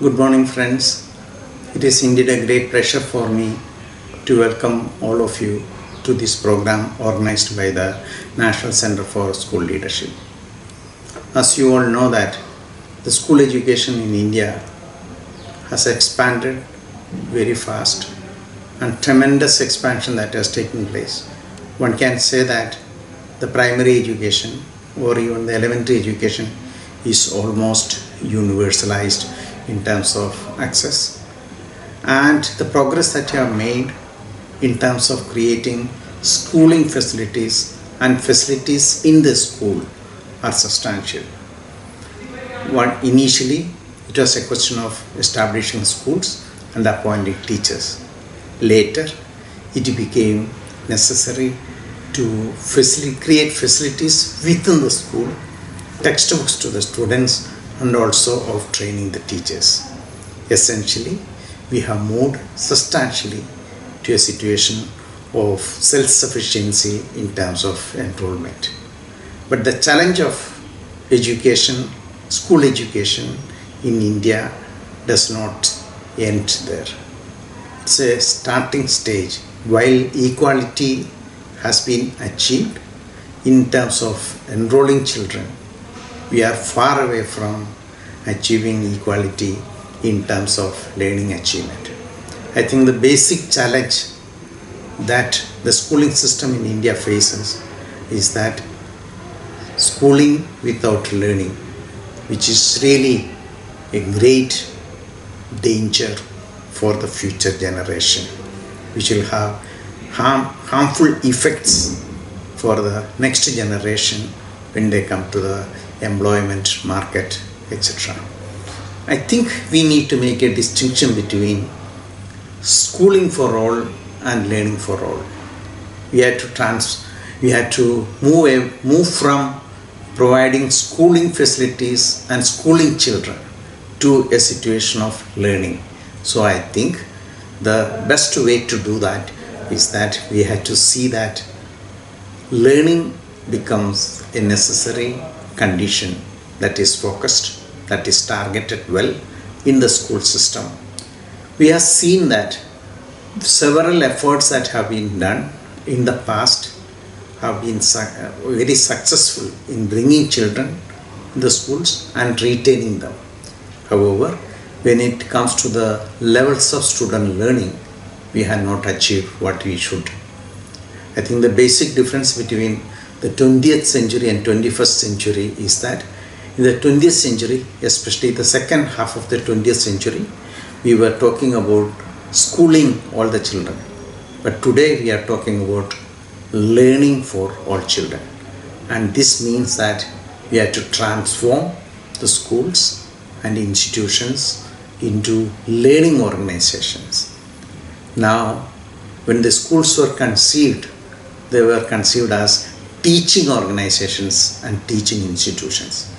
Good morning, friends. It is indeed a great pleasure for me to welcome all of you to this program organized by the National Center for School Leadership. As you all know that the school education in India has expanded very fast and tremendous expansion that has taken place. One can say that the primary education or even the elementary education is almost universalized in terms of access and the progress that you have made in terms of creating schooling facilities and facilities in the school are substantial. One initially it was a question of establishing schools and appointing teachers. Later it became necessary to create facilities within the school, textbooks to the students, and also of training the teachers. Essentially, we have moved substantially to a situation of self sufficiency in terms of enrollment. But the challenge of education, school education in India does not end there. It's a starting stage. While equality has been achieved in terms of enrolling children, we are far away from achieving equality in terms of learning achievement. I think the basic challenge that the schooling system in India faces is that schooling without learning, which is really a great danger for the future generation, which will have harm, harmful effects for the next generation when they come to the employment market, etc. I think we need to make a distinction between schooling for all and learning for all. We had to trans we had to move a, move from providing schooling facilities and schooling children to a situation of learning. So I think the best way to do that is that we had to see that learning becomes a necessary condition that is focused, that is targeted well in the school system. We have seen that several efforts that have been done in the past have been uh, very successful in bringing children in the schools and retaining them. However, when it comes to the levels of student learning, we have not achieved what we should. I think the basic difference between the 20th century and 21st century is that in the 20th century, especially the second half of the 20th century, we were talking about schooling all the children. But today we are talking about learning for all children. And this means that we have to transform the schools and institutions into learning organizations. Now, when the schools were conceived, they were conceived as teaching organizations and teaching institutions.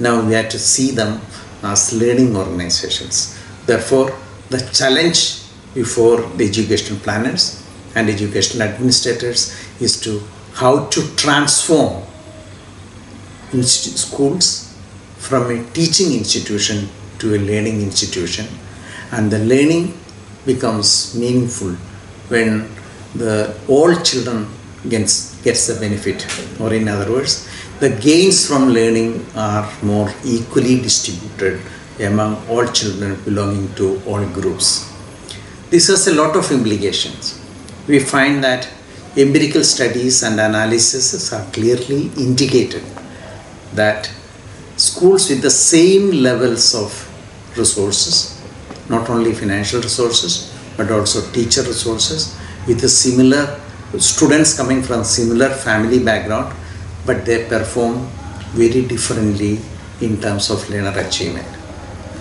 Now we have to see them as learning organizations. Therefore, the challenge before the educational planners and educational administrators is to how to transform schools from a teaching institution to a learning institution and the learning becomes meaningful when the all children gets, gets the benefit or in other words the gains from learning are more equally distributed among all children belonging to all groups. This has a lot of implications. We find that empirical studies and analyses have clearly indicated that schools with the same levels of resources not only financial resources but also teacher resources with a similar students coming from similar family background but they perform very differently in terms of learner achievement.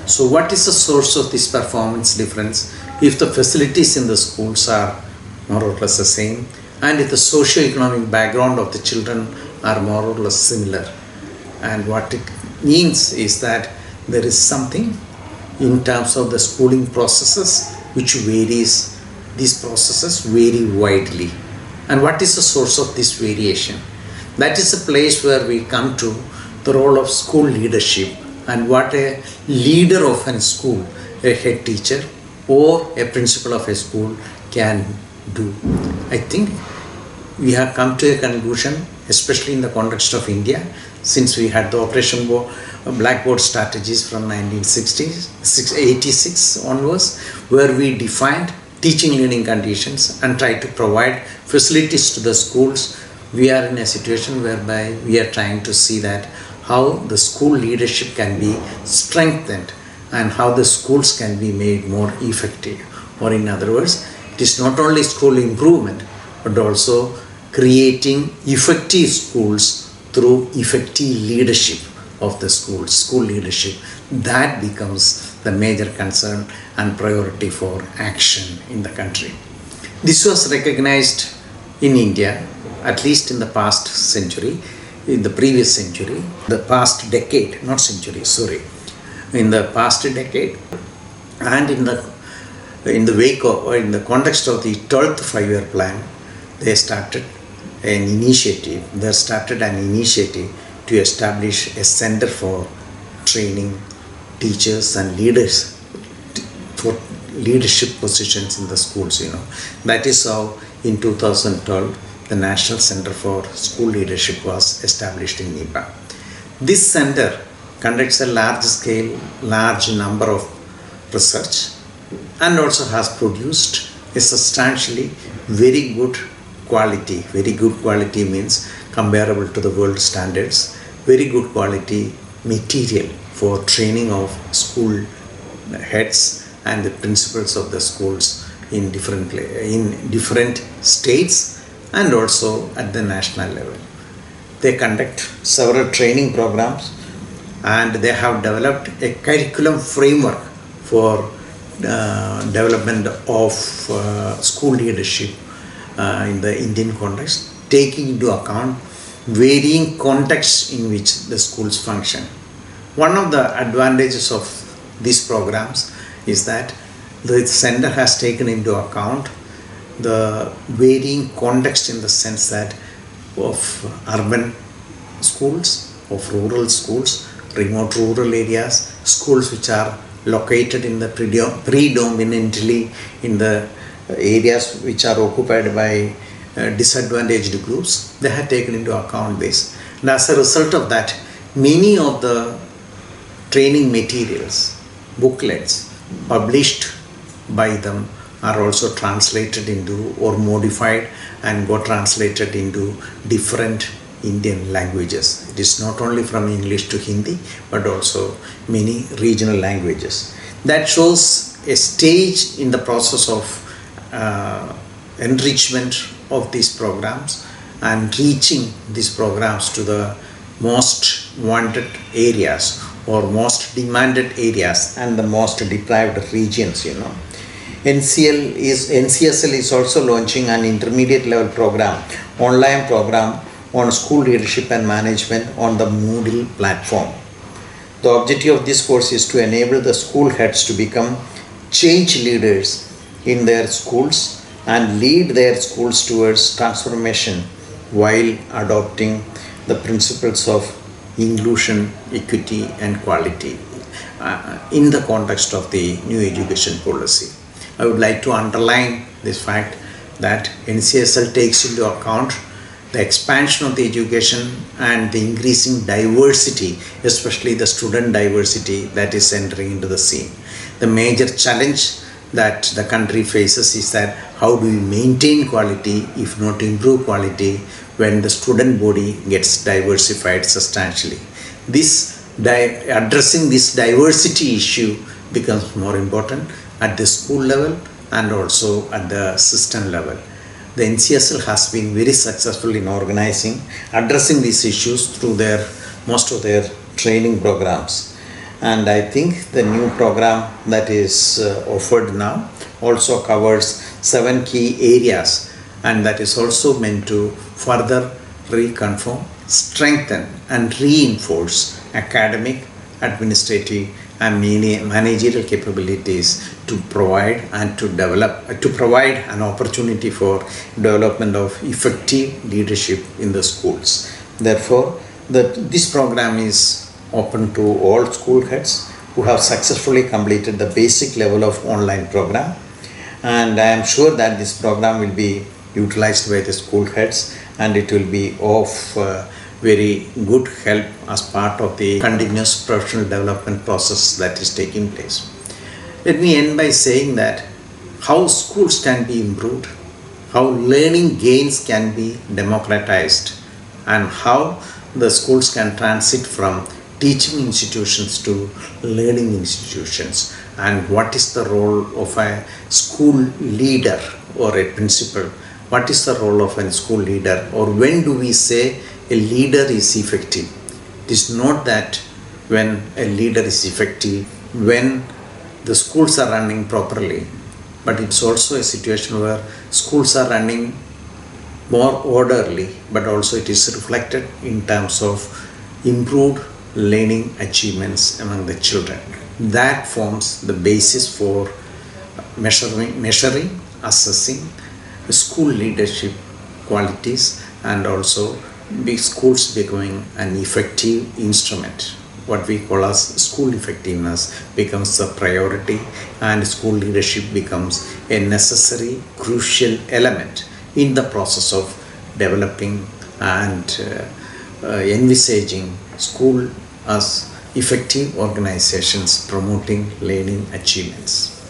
So what is the source of this performance difference? If the facilities in the schools are more or less the same and if the socio-economic background of the children are more or less similar. And what it means is that there is something in terms of the schooling processes which varies these processes vary widely and what is the source of this variation that is a place where we come to the role of school leadership and what a leader of a school, a head teacher or a principal of a school can do. I think we have come to a conclusion, especially in the context of India, since we had the Operation Bo- Blackboard strategies from 1986 onwards, where we defined teaching learning conditions and tried to provide facilities to the schools. We are in a situation whereby we are trying to see that how the school leadership can be strengthened and how the schools can be made more effective. Or, in other words, it is not only school improvement but also creating effective schools through effective leadership of the schools, school leadership. That becomes the major concern and priority for action in the country. This was recognized in India, at least in the past century, in the previous century, the past decade, not century, sorry, in the past decade, and in the in the wake of or in the context of the 12th five-year plan, they started an initiative. They started an initiative to establish a center for training teachers and leaders for leadership positions in the schools. You know that is how in 2012 the National Center for School Leadership was established in NIEPA. This center conducts a large scale, large number of research and also has produced a substantially very good quality. Very good quality means comparable to the world standards. Very good quality material for training of school heads and the principals of the schools in different in different states and also at the national level. They conduct several training programs and they have developed a curriculum framework for uh, development of uh, school leadership uh, in the Indian context, taking into account varying contexts in which the schools function. One of the advantages of these programs is that the sender has taken into account the varying context in the sense that of urban schools, of rural schools, remote rural areas, schools which are located in the predominantly in the areas which are occupied by uh, disadvantaged groups, they have taken into account this. And as a result of that, many of the training materials, booklets published by them are also translated into or modified and got translated into different Indian languages. It is not only from English to Hindi but also many regional languages. That shows a stage in the process of uh, enrichment of these programs and reaching these programs to the most wanted areas or most demanded areas and the most deprived regions you know ncl is ncsl is also launching an intermediate level program online program on school leadership and management on the moodle platform the objective of this course is to enable the school heads to become change leaders in their schools and lead their schools towards transformation while adopting the principles of inclusion, equity, and quality uh, in the context of the new education policy. I would like to underline this fact that NCSL takes into account the expansion of the education and the increasing diversity, especially the student diversity that is entering into the scene. The major challenge that the country faces is that how do we maintain quality if not improve quality when the student body gets diversified substantially this addressing this diversity issue becomes more important at the school level and also at the system level. The ncsl has been very successful in organizing addressing these issues through their most of their training programs. And I think the new program that is uh, offered now also covers seven key areas and that is also meant to further reconfirm, strengthen and reinforce academic, administrative and managerial capabilities to provide and to develop to provide an opportunity for development of effective leadership in the schools. Therefore that this program is open to all school heads who have successfully completed the basic level of online program. And I am sure that this program will be utilized by the school heads and it will be of uh, very good help as part of the continuous professional development process that is taking place. Let me end by saying that how schools can be improved, how learning gains can be democratized, and how the schools can transit from teaching institutions to learning institutions, and what is the role of a school leader or a principal. What is the role of a school leader, or when do we say a leader is effective? It is not that when a leader is effective, when the schools are running properly, but it's also a situation where schools are running more orderly, but also it is reflected in terms of improved learning achievements among the children. That forms the basis for measuring, measuring assessing school leadership qualities and also big schools becoming an effective instrument what we call as school effectiveness becomes a priority and school leadership becomes a necessary crucial element in the process of developing and uh, uh, envisaging school as effective organizations promoting learning achievements